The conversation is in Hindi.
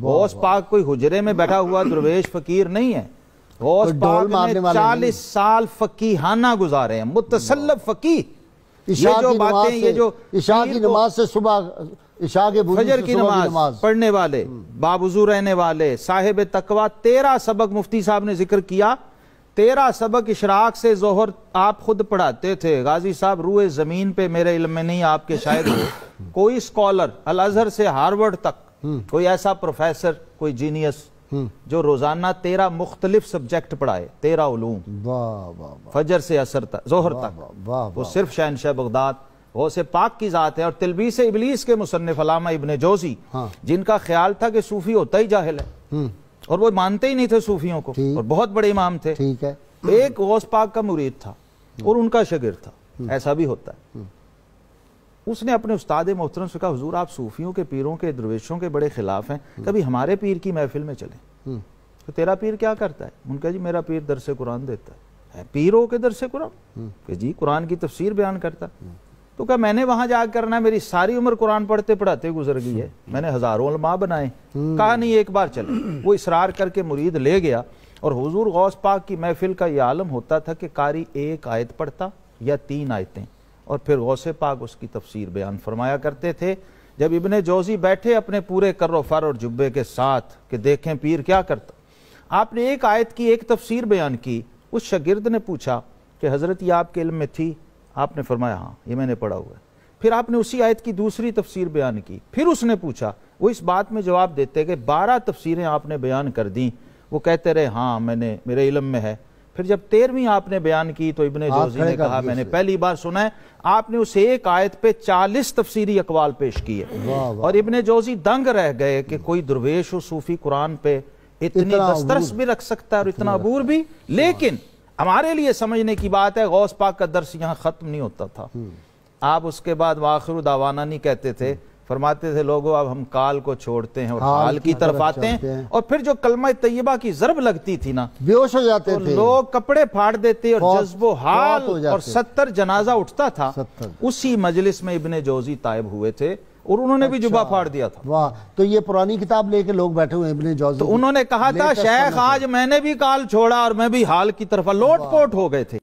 गौस पाक कोई हुजरे में बैठा हुआ दुर्वेश फकीर नहीं है। गौस ढोल पाक ने चालीस साल फकीहाना गुजारे हैं मुतसल्लब फकी ये जो बातें ये जो इशा की नमाज़ से सुबह इशा के फजर की नमाज़ पढ़ने वाले बाबुजू रहने वाले साहिब तकवा तेरह सबक मुफ्ती साहब ने ज़िक्र किया। तेरह सबक इशराक से जोहर आप खुद पढ़ाते थे। गाजी साहब रूए ज़मीन पे मेरे इल्म में नहीं आपके शायद कोई स्कॉलर अल अजहर से हार्वर्ड तक कोई ऐसा प्रोफेसर कोई जीनियस जो रोज़ाना तेरह मुख्तलिफ़ सब्जेक्ट पढ़ाए तेरह उलूम। फजर से असर तक जोहर तक। वो। सिर्फ़ शहनशाह बगदाद वो से पाक की जात है। और तिलबी से इबलीस के मुसन्फ अलामा इबन जोजी हाँ। जिनका ख्याल था कि सूफी होता ही जाहिल है। हम्म, और वो मानते ही नहीं थे सूफियों को और बहुत बड़े इमाम थे। ठीक है। एक गौस पाक का मुरीद था और उनका शगिर था। ऐसा भी होता है। उसने अपने उस्ताद मोहतरम से कहा हुजूर आप सूफियों के पीरों के दरवेशों के बड़े खिलाफ हैं। कभी हमारे पीर की महफिल में चले? हम्म, तो तेरा पीर क्या करता है? उनका जी मेरा पीर दरस कुरान देता है। पीर हो के दरस कुरान? कि जी कुरान की तफसीर बयान करता तो क्या मैंने वहाँ जा करना मेरी सारी उम्र कुरान पढ़ते पढ़ाते गुजर गई है। मैंने हज़ारों उलमा बनाए। कहा नहीं एक बार चले। वो इसरार करके मुरीद ले गया और हुजूर गौस पाक की महफिल का यह आलम होता था कि कारी एक आयत पढ़ता या तीन आयतें। और फिर गौस पाक उसकी तफसीर बयान फरमाया करते थे। जब इब्ने जोजी बैठे अपने पूरे कर्रो फर और जुब्बे के साथ कि देखें पीर क्या करता। आपने एक आयत की एक तफसीर बयान की, उस शागिर्द ने पूछा कि हज़रत ये आपके इल्म में थी? आपने फरमाया हाँ ये मैंने पढ़ा हुआ है। फिर आपने उसी आयत की दूसरी तफसीर बयान की। फिर उसने पूछा, वो इस बात में जवाब देते कि बारह तफसीरें आपने बयान कर दी। वो कहते रहे हाँ मैंने, मेरे इलम में है। फिर जब तेरहवीं आपने बयान की तो इब्ने जोजी ने कहा मैंने पहली बार सुना है आपने उस एक आयत पे चालीस तफसीरी अकवाल पेश किए। और इबन जोजी दंग रह गए कि कोई दुर्वेश सूफी कुरान पे इतनी दस्तरस भी रख सकता है और इतना अबूर भी। लेकिन हमारे लिए समझने की बात है गौस पाक का दर्श यहाँ खत्म नहीं होता था। आप उसके बाद वाखिर दावाना नहीं कहते थे फरमाते थे लोगों अब हम काल को छोड़ते हैं और हाल की तरफ़ आते हैं हैं। और फिर जो कलमा तैयबा की जरब लगती थी ना बेहोश हो जाते तो थे। लोग कपड़े फाड़ देते और जज्बो हाल। और सत्तर जनाजा उठता था। उसी मजलिस में इब्ने जोजी तायब हुए थे और उन्होंने अच्छा, भी जुबा फाड़ दिया था। वाह तो ये पुरानी किताब लेके लोग बैठे हुए इब्ने जौजी तो उन्होंने कहा था शेख आज मैंने भी काल छोड़ा और मैं भी हाल की तरफ़ लोट पोट हो गए थे।